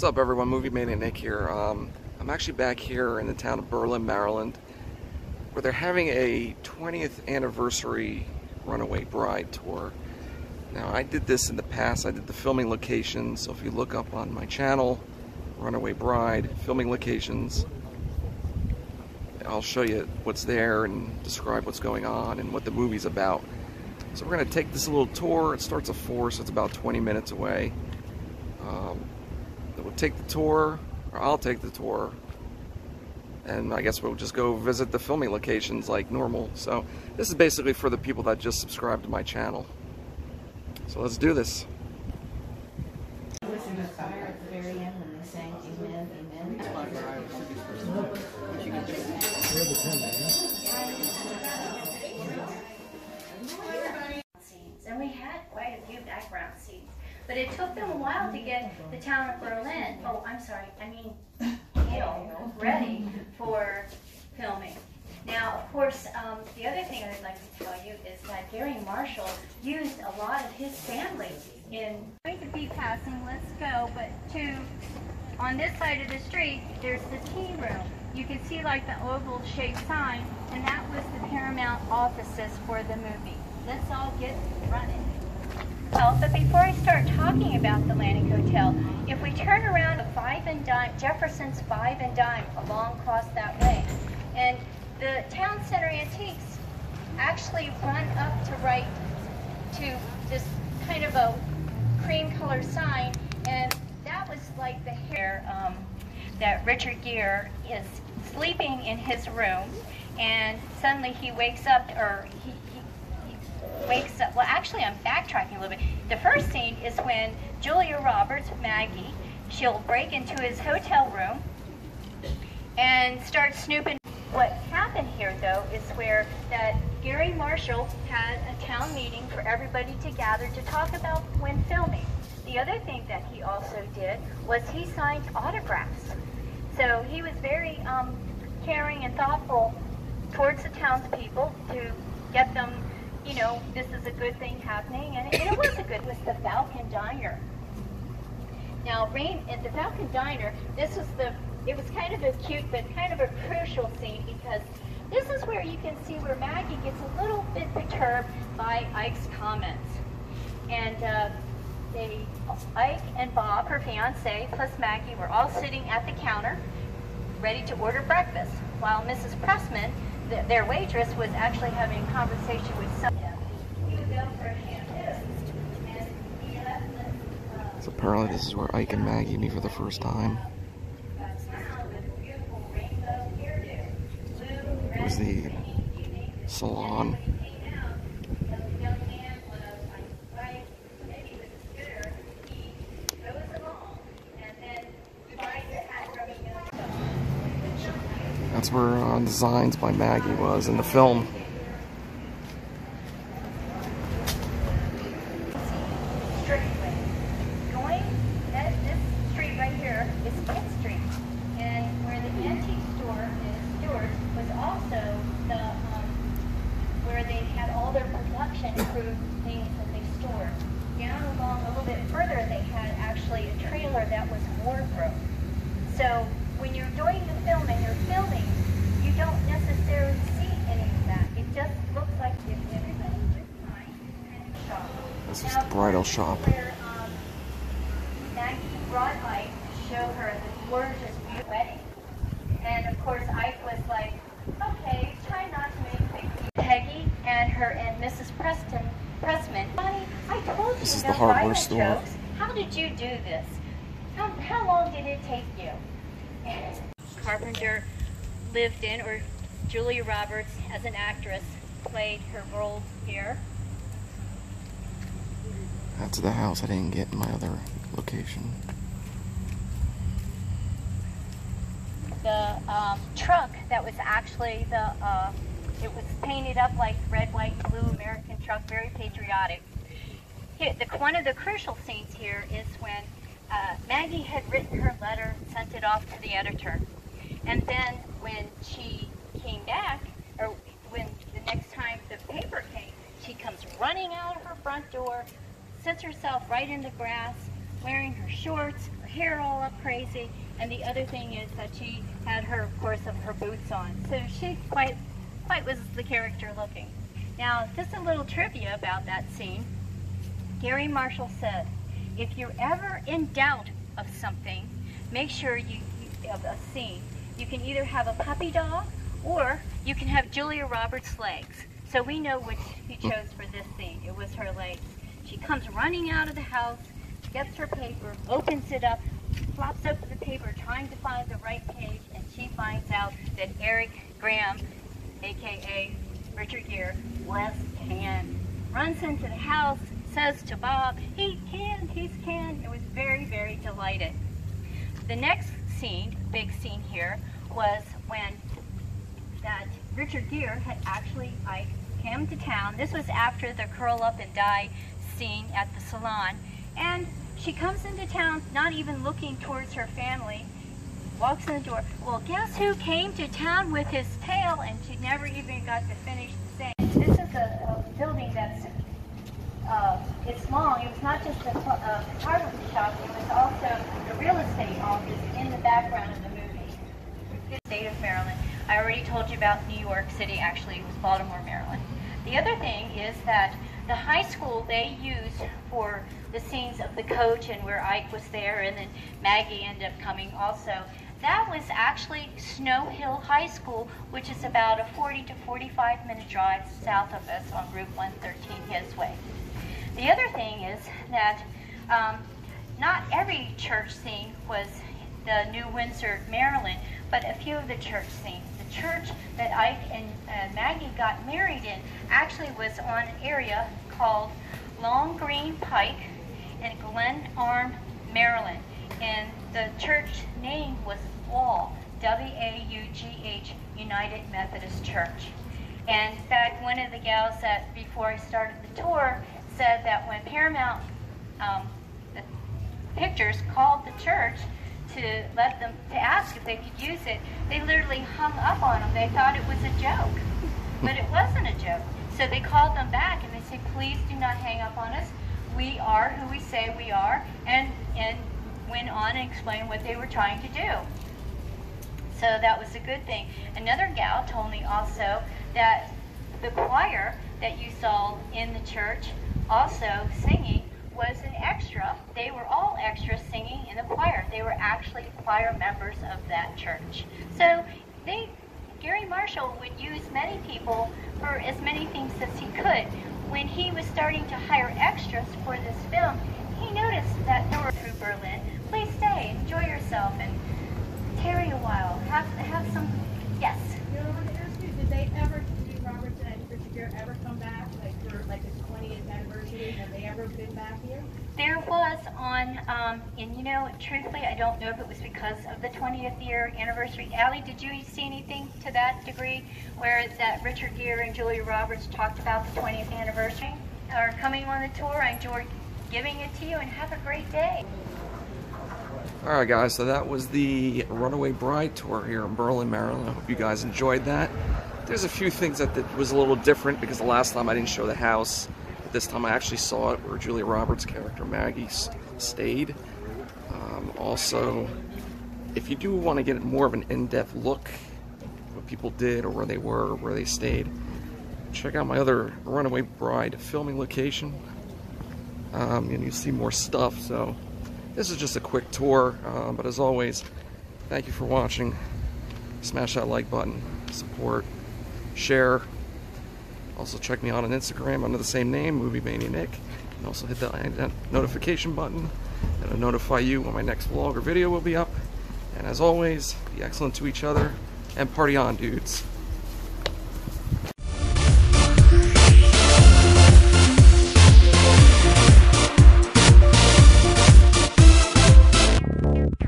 What's up everyone, Movie Mania Nick here. Um, I'm actually back here in the town of Berlin, Maryland, where they're having a 20th anniversary Runaway Bride tour. Now I did this in the past, I did the filming locations, so if you look up on my channel, Runaway Bride, filming locations, I'll show you what's there and describe what's going on and what the movie's about. So we're going to take this little tour, it starts at 4, so it's about 20 minutes away. Um, take the tour, or I'll take the tour, and I guess we'll just go visit the filming locations like normal. So this is basically for the people that just subscribed to my channel. So let's do this. And while to get the town of Berlin, oh, I'm sorry, I mean, ready for filming. Now, of course, um, the other thing I'd like to tell you is that Garry Marshall used a lot of his family in. Going to be passing, let's go, but to, on this side of the street, there's the tea room. You can see like the oval shaped sign, and that was the Paramount offices for the movie. Let's all get running. Well, but before I start talking about the Landing Hotel, if we turn around Five and Dime, Jefferson's Five and Dime along across that way, and the Town Center Antiques actually run up to right to this kind of a cream color sign, and that was like the hair um, that Richard Gere is sleeping in his room, and suddenly he wakes up, or he, wakes up. Well, actually, I'm backtracking a little bit. The first scene is when Julia Roberts, Maggie, she'll break into his hotel room and start snooping. What happened here, though, is where that Garry Marshall had a town meeting for everybody to gather to talk about when filming. The other thing that he also did was he signed autographs. So he was very um, caring and thoughtful towards the townspeople to get them you know, this is a good thing happening, and it, it was a good, was the Falcon Diner. Now, Rain at the Falcon Diner, this was the, it was kind of a cute, but kind of a crucial scene because this is where you can see where Maggie gets a little bit perturbed by Ike's comments. And uh, they, Ike and Bob, her fiance, plus Maggie, were all sitting at the counter, ready to order breakfast, while Mrs. Pressman their waitress was actually having a conversation with some. So apparently this is where Ike and Maggie meet for the first time. It was the salon. That's where uh, Designs by Maggie was in the film. This is the bridal shop. Um, Maggie brought Ike to show her the Um, gorgeous wedding. And of course, Ike was like, okay, try not to make big Peggy and her and Mrs. Preston, Pressman, Honey, I told you this is the hardware store. Jokes. How did you do this? How, how long did it take you? Carpenter lived in, or Julia Roberts, as an actress, played her role here. That's the house I didn't get in my other location. The um, truck that was actually the, uh, it was painted up like red, white, and blue American truck, very patriotic. Here, the, one of the crucial scenes here is when uh, Maggie had written her letter, sent it off to the editor. And then when she came back, or when the next time the paper came, she comes running out of her front door, sits herself right in the grass, wearing her shorts, her hair all up crazy, and the other thing is that she had her, of course, of her boots on. So she quite, quite was the character looking. Now, just a little trivia about that scene. Garry Marshall said, if you're ever in doubt of something, make sure you, of a scene, you can either have a puppy dog or you can have Julia Roberts' legs. So we know which he hmm. chose for this scene. It was her legs. She comes running out of the house, gets her paper, opens it up, flops open the paper, trying to find the right page, and she finds out that Eric Graham, aka Richard Gere, was canned. Runs into the house, says to Bob, he can, he's can. and was very, very delighted. The next scene, big scene here, was when that Richard Gere had actually I came to town. This was after the curl up and die at the salon. And she comes into town not even looking towards her family, walks in the door. Well, guess who came to town with his tail? And she never even got to finish the saying. This is a, a building that's uh, it's long. It was not just a uh, photography shop, it was also the real estate office in the background of the movie. The state of Maryland. I already told you about New York City, actually, it was Baltimore, Maryland. The other thing is that the high school they used for the scenes of the coach and where Ike was there and then Maggie ended up coming also, that was actually Snow Hill High School, which is about a 40 to 45 minute drive south of us on Route 113 his way. The other thing is that um, not every church scene was the New Windsor, Maryland, but a few of the church scenes The church that Ike and uh, Maggie got married in actually was on an area called Long Green Pike in Glen Arm, Maryland. And the church name was WAUGH, W-A-U-G-H, United Methodist Church. And in fact, one of the gals that, before I started the tour, said that when Paramount um, Pictures called the church, to let them to ask if they could use it, they literally hung up on them. They thought it was a joke, but it wasn't a joke. So they called them back and they said, "Please do not hang up on us. We are who we say we are," and and went on and explained what they were trying to do. So that was a good thing. Another gal told me also that the choir that you saw in the church also singing was an extra. They were actually choir members of that church. So they, Garry Marshall would use many people for as many things as he could. When he was starting to hire extras for this film, he noticed that there were through Berlin. Please stay, enjoy yourself, and tarry a while. Have have some. Yes. You know, I want to ask you, did they ever, did Robertson and Richard ever come back, like for like his 20th anniversary? Have they ever been back here? There was on, um, and you know, truthfully, I don't know if it was because of the 20th year anniversary. Allie, did you see anything to that degree where that Richard Gere and Julia Roberts talked about the 20th anniversary? Or coming on the tour, I enjoyed giving it to you and have a great day. All right, guys, so that was the Runaway Bride tour here in Berlin, Maryland. I hope you guys enjoyed that. There's a few things that, that was a little different because the last time I didn't show the house. This time I actually saw it where Julia Roberts' character Maggie stayed. Um, also, if you do want to get more of an in-depth look what people did or where they were or where they stayed, check out my other Runaway Bride filming location. Um, and you'll see more stuff. So this is just a quick tour, um, but as always, thank you for watching. Smash that like button, support, share. Also check me out on Instagram under the same name, Movie Mania Nick. And also hit that notification button. That'll notify you when my next vlog or video will be up. And as always, be excellent to each other and party on, dudes.